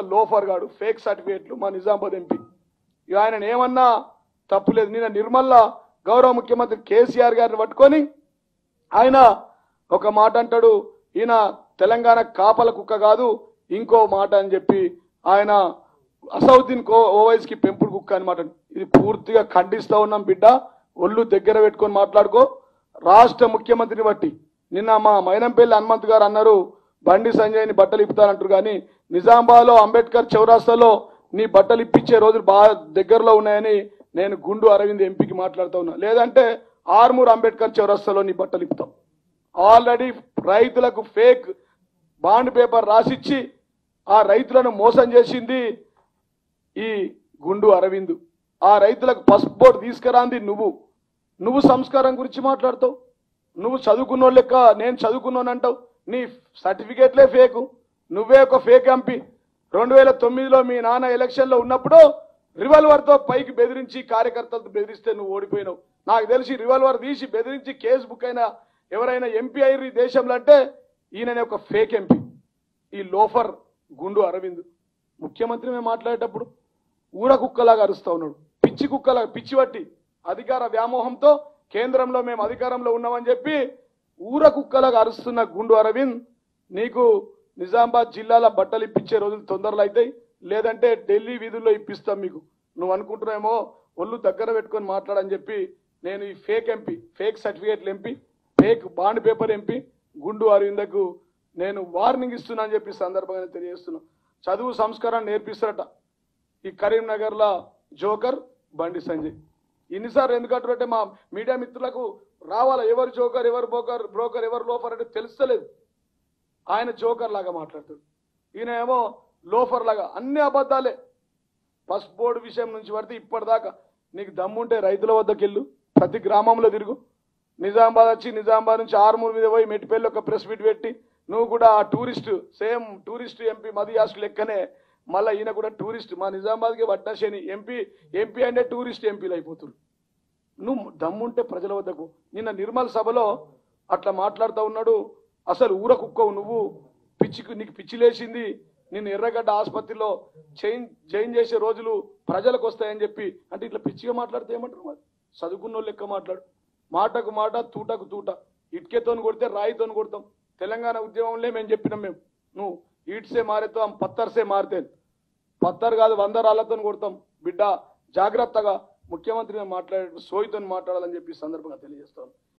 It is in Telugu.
లోఫర్ గాడు ఫేక్ సర్టిఫికేట్లు మా నిజామాబాద్ ఎంపీ ఇక ఆయన ఏమన్నా తప్పులేదు. నిన్న నిర్మల్లా గౌరవ ముఖ్యమంత్రి కేసీఆర్ గారిని పట్టుకొని ఆయన ఒక మాట అంటాడు ఈయన తెలంగాణ కాపల కుక్క కాదు ఇంకో మాట అని చెప్పి ఆయన అసౌద్దీన్ కో ఓవైస్కి పెంపుడు కుక్క అనమాట ఇది పూర్తిగా ఖండిస్తా ఉన్నాం బిడ్డ. ఒళ్ళు దగ్గర పెట్టుకొని మాట్లాడుకో. రాష్ట్ర ముఖ్యమంత్రిని బట్టి. నిన్న మా మైనంపల్లి హనుమంత్ గారు అన్నారు బండి సంజయ్ని బట్టలు ఇప్పుతారంటారు కానీ నిజామాబాద్లో అంబేద్కర్ చౌరాస్తాలో నీ బట్టలు ఇప్పించే రోజులు బాగా దగ్గరలో ఉన్నాయని నేను గుండు అరవింద్ ఎంపీకి మాట్లాడుతూ ఉన్నా. లేదంటే ఆర్మూర్ అంబేద్కర్ చౌరస్తాలో నీ బట్టలు ఇప్పుతాం ఆల్రెడీ రైతులకు ఫేక్ బాండ్ పేపర్ రాసిచ్చి ఆ రైతులను మోసం చేసింది ఈ గుండు అరవింద్. ఆ రైతులకు పసుపు బోర్డు తీసుకురాంది నువ్వు. నువ్వు సంస్కారం గురించి మాట్లాడతావు. నువ్వు చదువుకున్నో లెక్క నేను చదువుకున్నానంటావు నీ సర్టిఫికేట్లే ఫేకు. నువ్వే ఒక ఫేక్ ఎంపీ. రెండు వేల తొమ్మిదిలో మీ నాన్న ఎలక్షన్లో ఉన్నప్పుడు రివాల్వర్తో పైకి బెదిరించి కార్యకర్తలతో బెదిరిస్తే నువ్వు ఓడిపోయినావు. నాకు తెలిసి రివాల్వర్ తీసి బెదిరించి కేసు బుక్ అయిన ఎవరైనా ఎంపీ అయ్యి దేశంలో అంటే ఈయననే ఒక ఫేక్ ఎంపీ. ఈ లోఫర్ గుండు అరవింద్. ముఖ్యమంత్రి మేము మాట్లాడేటప్పుడు ఊర కుక్కలాగా అరుస్తూ ఉన్నాడు. పిచ్చి కుక్కలాగా పిచ్చి పట్టి అధికార వ్యామోహంతో కేంద్రంలో మేము అధికారంలో ఉన్నామని చెప్పి ఊర కుక్కలాగా అరుస్తున్న గుండు అరవింద్ నీకు నిజామాబాద్ జిల్లాల బట్టలు ఇప్పించే రోజులు తొందరలో అవుతాయి లేదంటే ఢిల్లీ వీధుల్లో ఇప్పిస్తాం మీకు. నువ్వు అనుకుంటున్నామో ఒళ్ళు దగ్గర పెట్టుకొని మాట్లాడని చెప్పి నేను ఈ ఫేక్ ఎంపీ ఫేక్ సర్టిఫికేట్లు MP fake bond paper MP గుండు అరవిందకు నేను వార్నింగ్ ఇస్తున్నా అని చెప్పి సందర్భంగా తెలియజేస్తున్నా. చదువు సంస్కారం నేర్పిస్తారట ఈ కరీంనగర్లో జోకర్ బండి సంజయ్. ఇన్నిసార్లు ఎందుకు అంటారంటే మా మీడియా మిత్రులకు రావాలా? ఎవరు జోకర్ ఎవరు బోకర్ బ్రోకర్ ఎవరు లోఫర్ అంటే తెలుస్తలేదు. ఆయన జోకర్ లాగా మాట్లాడతాడు. ఈయన ఏమో లోఫర్ లాగా అన్ని అబద్ధాలే. బస్ బోర్డు విషయం నుంచి పడితే ఇప్పటిదాకా నీకు దమ్ముంటే రైతుల వద్దకు వెళ్ళు ప్రతి గ్రామంలో తిరుగు. నిజామాబాద్ వచ్చి నిజామాబాద్ నుంచి ఆరుమూరు మీద పోయి మెట్టిపల్లి ఒక ప్రెస్ మీట్ పెట్టి నువ్వు కూడా ఆ టూరిస్ట్ సేమ్ టూరిస్ట్ ఎంపీ మదియాస్ లెక్కనే మళ్ళీ ఈయన కూడా టూరిస్ట్ మా నిజామాబాద్కి వడ్డాశని ఎంపీ ఎంపీ అంటే టూరిస్ట్ ఎంపీలు అయిపోతున్నారు నువ్వు దమ్ముంటే ప్రజల వద్దకు. నిన్న నిర్మల్ సభలో అట్లా మాట్లాడుతూ ఉన్నాడు అసలు ఊర కుక్కవు నువ్వు. పిచ్చికి నీకు పిచ్చి లేచింది. నిన్ను ఎర్రగడ్డ ఆసుపత్రిలో చేంజ్ చేంజ్ చేసే రోజులు ప్రజలకు వస్తాయని చెప్పి. అంటే ఇట్లా పిచ్చిగా మాట్లాడితే ఏమంటారు మరి? చదువుకున్న వాళ్ళు లెక్క మాట్లాడు. మాటకు మాట తూటకు తూట. ఇటుకెతోని కొడితే రాయితోని కొడతాం. తెలంగాణ ఉద్యమంలో మేము చెప్పినాం మేము. నువ్వు ఈడ్సే మారేతో ఆమె పత్తర్సే మారితే. పత్తర్ కాదు వంద రాళ్ళతో కొడతాం. బిడ్డ జాగ్రత్తగా ముఖ్యమంత్రిని మాట్లాడే సోయితో మాట్లాడాలని చెప్పి సందర్భంగా తెలియజేస్తాను